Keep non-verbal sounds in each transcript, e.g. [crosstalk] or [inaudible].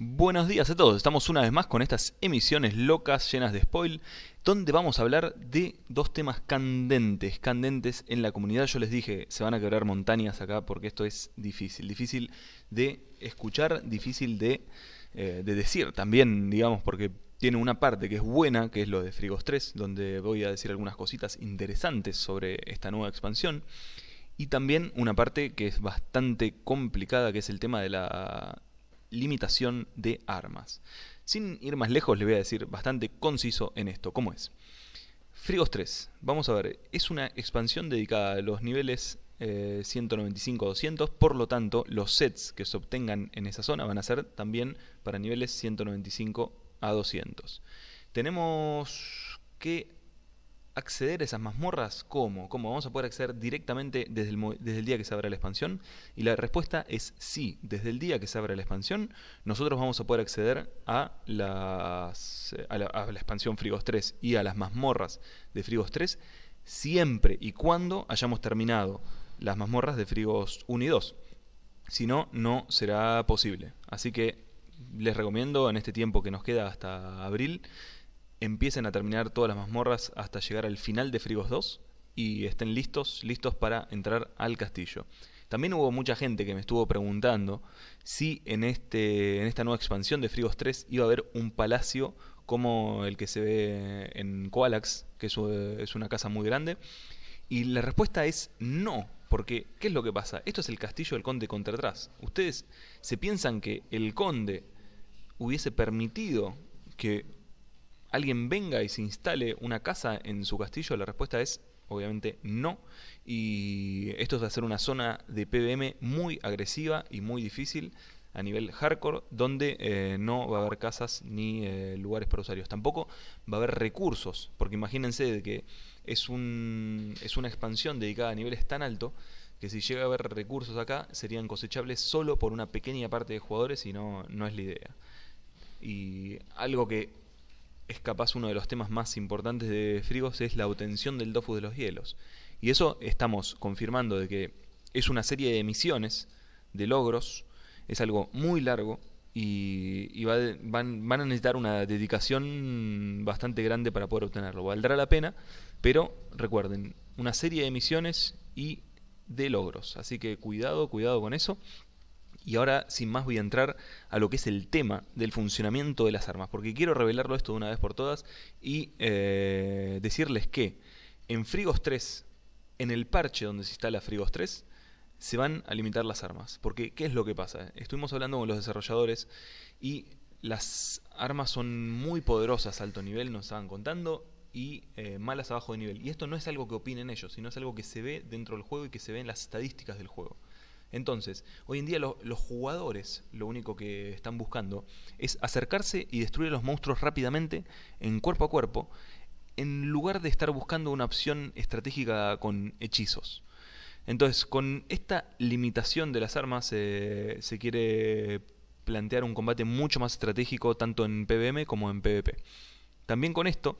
Buenos días a todos, estamos una vez más con estas emisiones locas llenas de spoil, donde vamos a hablar de dos temas candentes, candentes en la comunidad. Yo les dije, se van a quebrar montañas acá porque esto es difícil, difícil de escuchar, difícil de, eh, de decir también, digamos, porque tiene una parte que es buena, que es lo de Frigos 3, donde voy a decir algunas cositas interesantes sobre esta nueva expansión. Y también una parte que es bastante complicada, que es el tema de la limitación de armas. Sin ir más lejos, le voy a decir bastante conciso en esto. ¿Cómo es? Frigos 3, vamos a ver, es una expansión dedicada a los niveles 195-200, eh, por lo tanto, los sets que se obtengan en esa zona van a ser también para niveles 195 a 200. Tenemos que acceder a esas mazmorras? ¿Cómo? ¿Cómo? ¿Vamos a poder acceder directamente desde el, día que se abra la expansión? Y la respuesta es sí. Desde el día que se abra la expansión, nosotros vamos a poder acceder a, la, a la expansión Frigos 3 y a las mazmorras de Frigos 3 siempre y cuando hayamos terminado las mazmorras de Frigos 1 y 2. Si no, no será posible. Así que les recomiendo en este tiempo que nos queda hasta abril empiecen a terminar todas las mazmorras hasta llegar al final de Frigos 2 y estén listos, listos para entrar al castillo. También hubo mucha gente que me estuvo preguntando si en, este, en esta nueva expansión de Frigos 3 iba a haber un palacio como el que se ve en Koalax, que es, es una casa muy grande. Y la respuesta es no, porque ¿qué es lo que pasa? Esto es el castillo del conde contra atrás. Ustedes se piensan que el conde hubiese permitido que alguien venga y se instale una casa en su castillo? La respuesta es obviamente no. Y esto va a ser una zona de PBM muy agresiva y muy difícil a nivel hardcore, donde eh, no va a haber casas ni eh, lugares para usuarios. Tampoco va a haber recursos, porque imagínense que es, un, es una expansión dedicada a niveles tan alto que si llega a haber recursos acá serían cosechables solo por una pequeña parte de jugadores y no, no es la idea. Y algo que es capaz uno de los temas más importantes de Frigos es la obtención del Dofus de los hielos. Y eso estamos confirmando de que es una serie de misiones, de logros, es algo muy largo y, van, van, a necesitar una dedicación bastante grande para poder obtenerlo. Valdrá la pena, pero recuerden, una serie de misiones y de logros. Así que cuidado, cuidado con eso. Y ahora, sin más, voy a entrar a lo que es el tema del funcionamiento de las armas, porque quiero revelarlo esto de una vez por todas y eh, decirles que en Frigos 3, en el parche donde se instala Frigos 3, se van a limitar las armas. Porque, ¿qué es lo que pasa? Estuvimos hablando con los desarrolladores y las armas son muy poderosas a alto nivel, nos estaban contando, y eh, malas a bajo de nivel. Y esto no es algo que opinen ellos, sino es algo que se ve dentro del juego y que se ve en las estadísticas del juego. Entonces, hoy en día los jugadores lo único que están buscando es acercarse y destruir a los monstruos rápidamente, en cuerpo a cuerpo, en lugar de estar buscando una opción estratégica con hechizos. Entonces, con esta limitación de las armas eh, se quiere plantear un combate mucho más estratégico tanto en PvM como en PvP. También con esto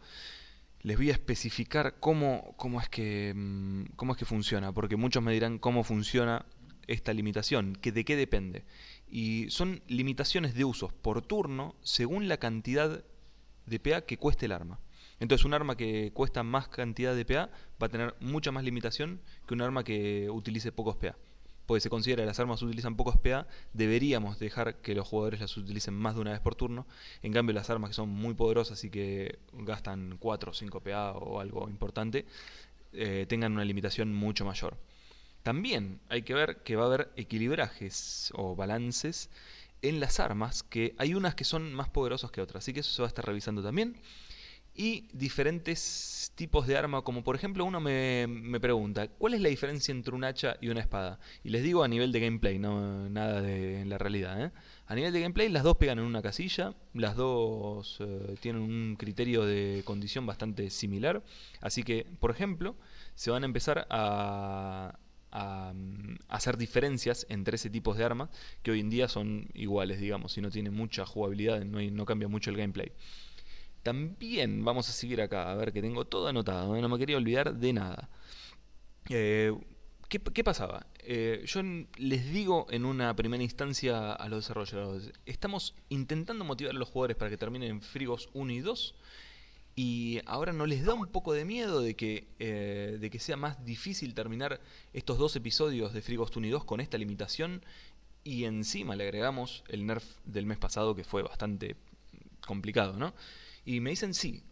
les voy a especificar cómo, cómo, es que, mm, cómo es que funciona, porque muchos me dirán cómo funciona esta limitación, que de qué depende. Y son limitaciones de usos por turno según la cantidad de PA que cueste el arma. Entonces un arma que cuesta más cantidad de PA va a tener mucha más limitación que un arma que utilice pocos PA. Porque se considera que las armas utilizan pocos PA, deberíamos dejar que los jugadores las utilicen más de una vez por turno. En cambio las armas que son muy poderosas y que gastan 4 o 5 PA o algo importante, eh, tengan una limitación mucho mayor. También hay que ver que va a haber equilibrajes o balances en las armas, que hay unas que son más poderosas que otras, así que eso se va a estar revisando también. Y diferentes tipos de arma, como por ejemplo uno me, pregunta, ¿cuál es la diferencia entre un hacha y una espada? Y les digo a nivel de gameplay, no nada de en la realidad. ¿eh? A nivel de gameplay las dos pegan en una casilla, las dos eh, tienen un criterio de condición bastante similar, así que por ejemplo se van a empezar a, a, hacer diferencias entre ese tipo de armas que hoy en día son iguales, digamos, y no tiene mucha jugabilidad, no, no cambia mucho el gameplay. También vamos a seguir acá, a ver que tengo todo anotado, ¿eh? no me quería olvidar de nada. Eh, ¿Qué, pasaba? Eh, yo les digo en una primera instancia a los desarrolladores, estamos intentando motivar a los jugadores para que terminen Frigos 1 y 2 y ahora no les da un poco de miedo de que, eh, de que sea más difícil terminar estos dos episodios de Frigos 1 y 2 con esta limitación y encima le agregamos el nerf del mes pasado que fue bastante complicado, ¿no? Y me dicen sí,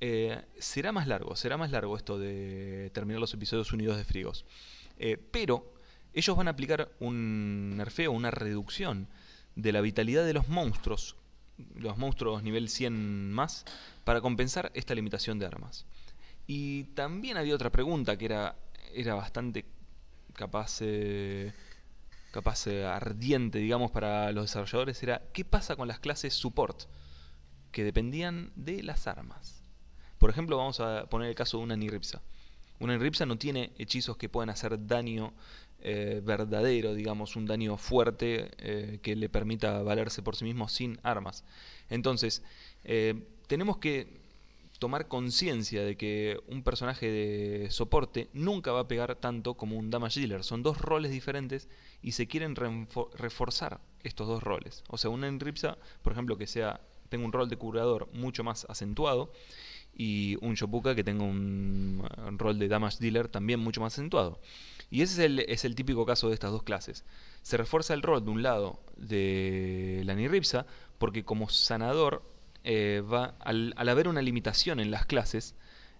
eh, será más largo, será más largo esto de terminar los episodios unidos de Frigos. Eh, pero ellos van a aplicar un nerfeo, una reducción de la vitalidad de los monstruos, los monstruos nivel 100 más, para compensar esta limitación de armas. Y también había otra pregunta que era, era bastante capaz, eh, capaz ardiente, digamos, para los desarrolladores, era ¿qué pasa con las clases support? Que dependían de las armas. Por ejemplo, vamos a poner el caso de una Niripsa. Una Enripsa no tiene hechizos que puedan hacer daño eh, verdadero, digamos, un daño fuerte eh, que le permita valerse por sí mismo sin armas. Entonces, eh, tenemos que tomar conciencia de que un personaje de soporte nunca va a pegar tanto como un damage dealer. Son dos roles diferentes y se quieren reforzar estos dos roles. O sea, una Enripsa, por ejemplo, que sea tenga un rol de curador mucho más acentuado y un Shopuka que tenga un, rol de damage dealer también mucho más acentuado. Y ese es el, es el típico caso de estas dos clases. Se refuerza el rol de un lado de la Niripsa porque como sanador eh, va al, haber una limitación en las clases,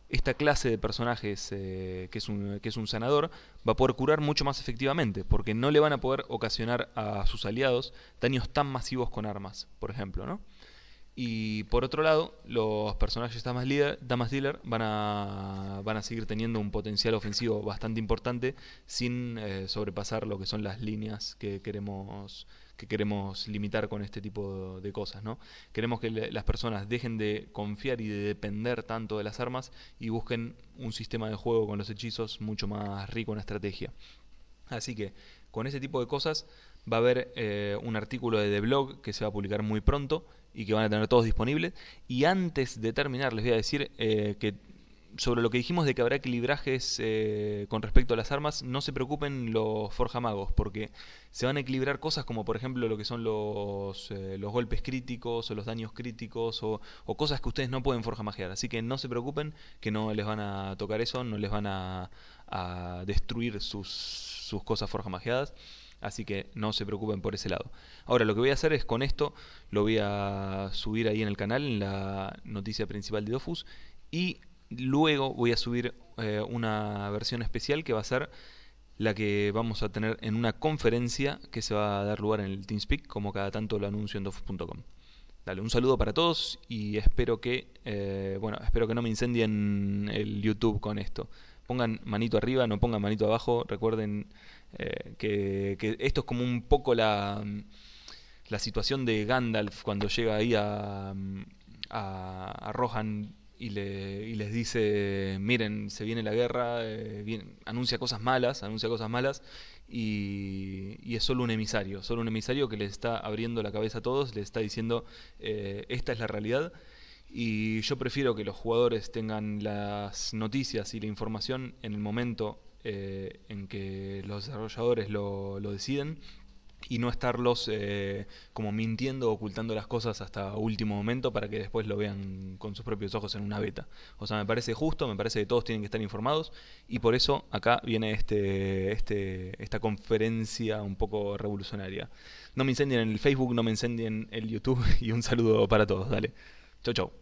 esta clase de personajes eh, que, es un, que es un sanador va a poder curar mucho más efectivamente, porque no le van a poder ocasionar a sus aliados daños tan masivos con armas, por ejemplo, ¿no? Y por otro lado, los personajes Damas, Damas Dealer van a, van a seguir teniendo un potencial ofensivo bastante importante sin eh, sobrepasar lo que son las líneas que queremos, que queremos limitar con este tipo de cosas. ¿no? Queremos que las personas dejen de confiar y de depender tanto de las armas y busquen un sistema de juego con los hechizos mucho más rico en estrategia. Así que con ese tipo de cosas va a haber eh, un artículo de The Blog que se va a publicar muy pronto y que van a tener todos disponibles. Y antes de terminar, les voy a decir eh, que sobre lo que dijimos de que habrá equilibrajes eh, con respecto a las armas, no se preocupen los forjamagos, porque se van a equilibrar cosas como por ejemplo lo que son los, eh, los golpes críticos o los daños críticos o, cosas que ustedes no pueden forjamagear. Así que no se preocupen que no les van a tocar eso, no les van a, destruir sus, sus cosas forjamageadas. Así que no se preocupen por ese lado. Ahora lo que voy a hacer es con esto, lo voy a subir ahí en el canal, en la noticia principal de Dofus. Y luego voy a subir eh, una versión especial que va a ser la que vamos a tener en una conferencia que se va a dar lugar en el TeamSpeak, como cada tanto lo anuncio en dofus.com. Dale, un saludo para todos y espero que, eh, bueno, espero que no me incendien el YouTube con esto. Pongan manito arriba, no pongan manito abajo. Recuerden eh, que, esto es como un poco la, la situación de Gandalf cuando llega ahí a, a, Rohan y, le, y, les dice, miren, se viene la guerra, eh, anuncia cosas malas, anuncia cosas malas, y, es solo un emisario, solo un emisario que les está abriendo la cabeza a todos, les está diciendo, eh, esta es la realidad, y yo prefiero que los jugadores tengan las noticias y la información en el momento eh, en que los desarrolladores lo, deciden y no estarlos eh, como mintiendo, ocultando las cosas hasta último momento para que después lo vean con sus propios ojos en una beta. O sea, me parece justo, me parece que todos tienen que estar informados y por eso acá viene este, este, esta conferencia un poco revolucionaria. No me incendien en el Facebook, no me incendien el YouTube [laughs] y un saludo para todos. Dale. Chau, chau.